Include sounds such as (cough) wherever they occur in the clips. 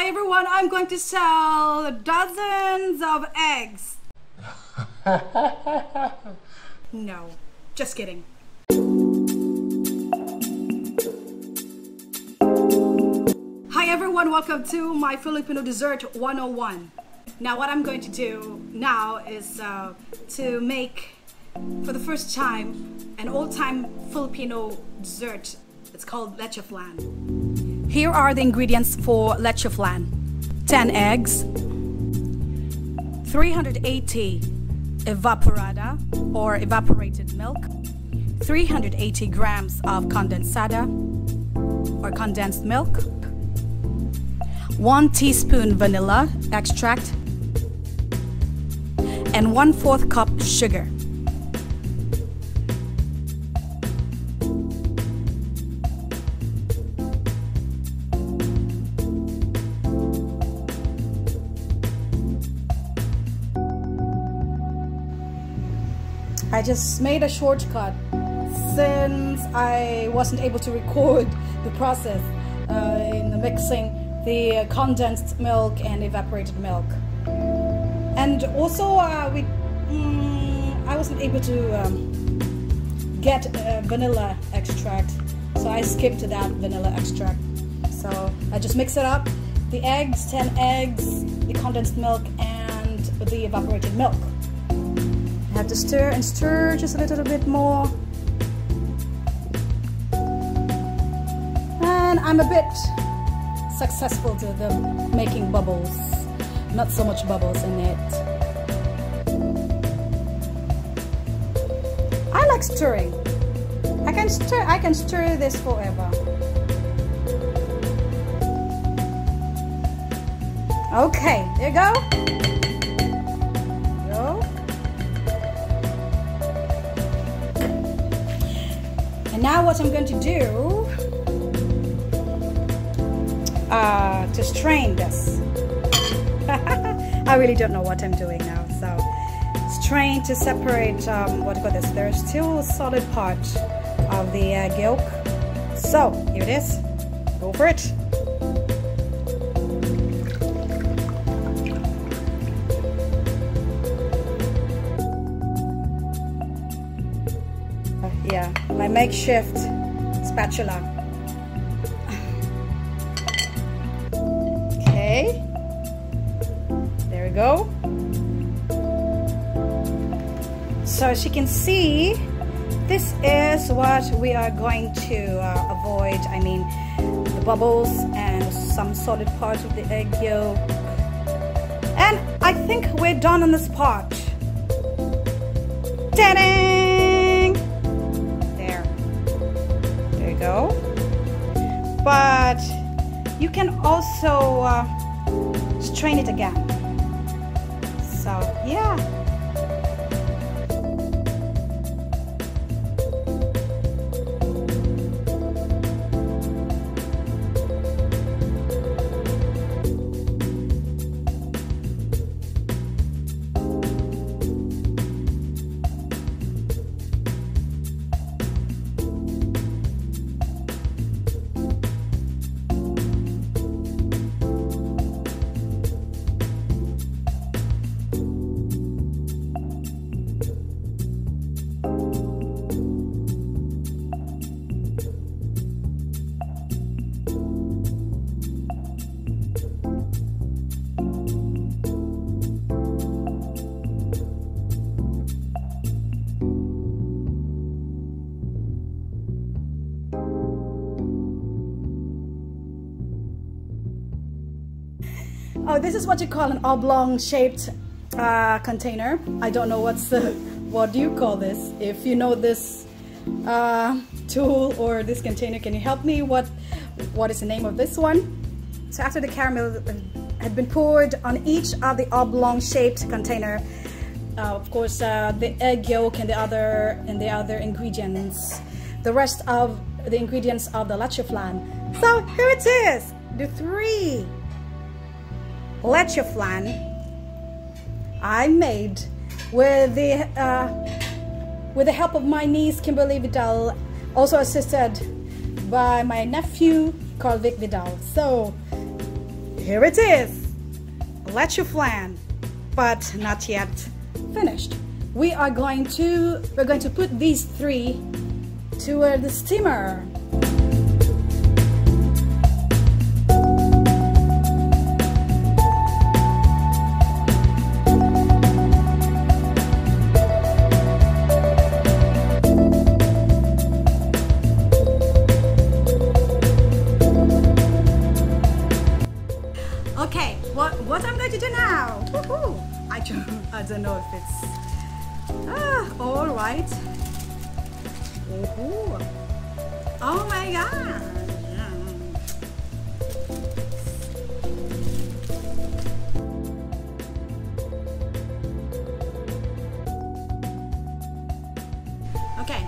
Hi everyone, I'm going to sell dozens of eggs. (laughs) no, just kidding. Hi everyone, welcome to my Filipino Dessert 101. Now what I'm going to do now is uh, to make for the first time an old-time Filipino dessert. It's called leche flan. Here are the ingredients for leche flan. 10 eggs, 380 evaporada or evaporated milk, 380 grams of condensada or condensed milk, 1 teaspoon vanilla extract, and 1 4th cup sugar. I just made a shortcut since I wasn't able to record (laughs) the process uh, in the mixing the condensed milk and evaporated milk. And also, uh, we, mm, I wasn't able to um, get uh, vanilla extract, so I skipped that vanilla extract. So I just mix it up, the eggs, 10 eggs, the condensed milk, and the evaporated milk. Have to stir and stir just a little bit more. And I'm a bit successful to the making bubbles. Not so much bubbles in it. I like stirring. I can stir I can stir this forever. Okay, there you. Go. Now what I'm going to do uh, to strain this. (laughs) I really don't know what I'm doing now. So strain to separate um, what got this. There's still solid part of the egg yolk. So here it is. Go for it. My makeshift spatula. Okay, there we go. So as you can see, this is what we are going to uh, avoid. I mean, the bubbles and some solid part of the egg yolk. And I think we're done on this part. Ta-da! But you can also uh, strain it again. So, yeah. This is what you call an oblong shaped uh, container. I don't know what's the, what do you call this? If you know this uh, tool or this container, can you help me? What, what is the name of this one? So after the caramel had been poured on each of the oblong shaped container, uh, of course, uh, the egg yolk and the other and the other ingredients, the rest of the ingredients of the leche flan. So here it is, the three leche flan I made with the uh, with the help of my niece Kimberly Vidal, also assisted by my nephew Carl Vic Vidal. So here it is. Leche flan, but not yet finished. We are going to, we're going to put these three to uh, the steamer. I don't know if it's ah all right. Oh my god. Okay.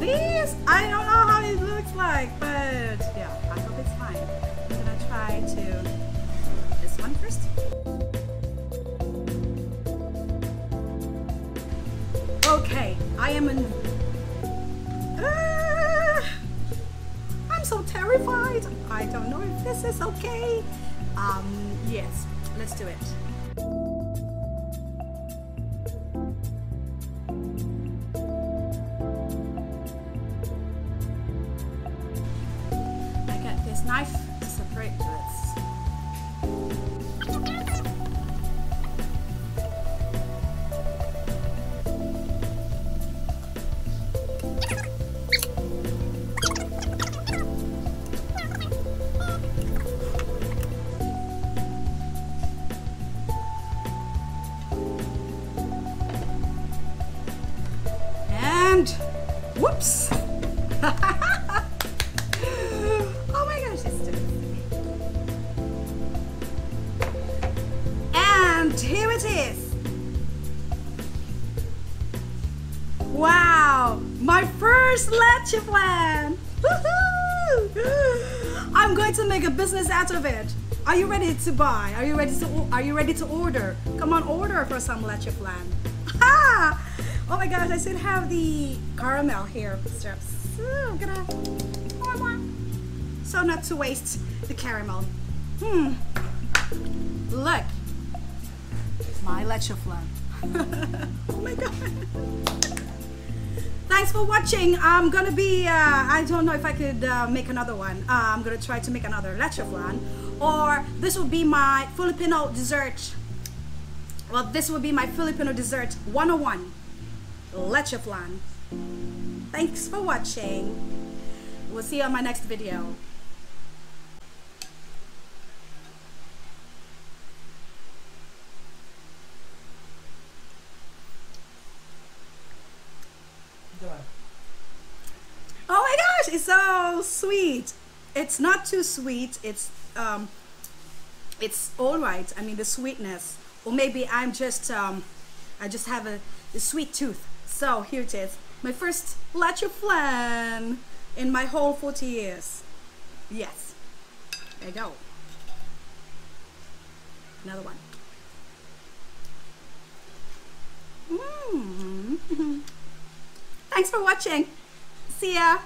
This I don't know how it looks like, but yeah, I hope it's fine. I'm gonna try to this one first. I am in. Uh, I'm so terrified. I don't know if this is okay. Um, yes, let's do it. And here it is. Wow, my first leche flan. I'm going to make a business out of it. Are you ready to buy? Are you ready to are you ready to order? Come on, order for some leche flan. Ah! Oh my gosh, I still have the caramel here strips. I'm gonna more. So not to waste the caramel. Hmm. Look. My leche flan. (laughs) oh my god. Thanks for watching. I'm gonna be, uh, I don't know if I could uh, make another one. Uh, I'm gonna try to make another leche flan. Or this will be my Filipino dessert. Well, this will be my Filipino dessert 101. Leche flan. Thanks for watching. We'll see you on my next video. Oh my gosh, it's so sweet. It's not too sweet. It's um it's all right. I mean the sweetness. Or maybe I'm just um I just have a, a sweet tooth. So here it is. My first leche flan in my whole 40 years. Yes. There you go. Another one. Mm. Thanks for watching. See ya.